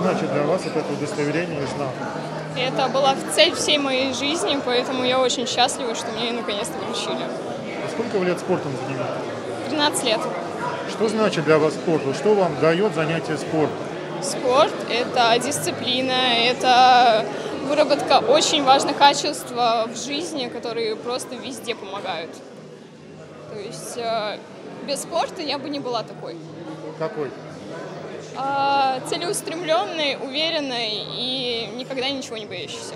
значит для вас вот это удостоверение и знак? Это была цель всей моей жизни, поэтому я очень счастлива, что мне ее наконец-то вручили. А сколько вы лет спортом занимаетесь? 13 лет. Что значит для вас спорт? Что вам дает занятие спортом? Спорт – это дисциплина, это выработка очень важных качеств э, в жизни, которые просто везде помогают. То есть э, без спорта я бы не была такой. Какой? Целеустремленной, уверенной и никогда ничего не боящейся.